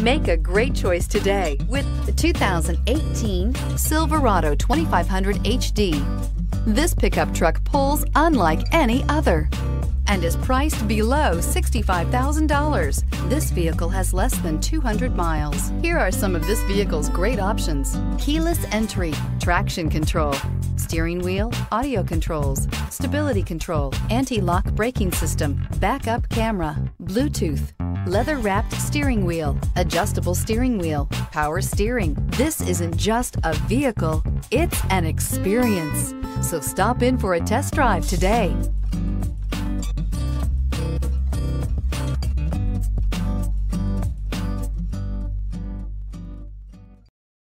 Make a great choice today with the 2018 Silverado 2500 HD. This pickup truck pulls unlike any other and is priced below $65,000. This vehicle has less than 200 miles. Here are some of this vehicle's great options. Keyless entry, traction control, steering wheel, audio controls, stability control, anti-lock braking system, backup camera, Bluetooth, leather wrapped steering wheel, adjustable steering wheel, power steering. This isn't just a vehicle, it's an experience. So stop in for a test drive today.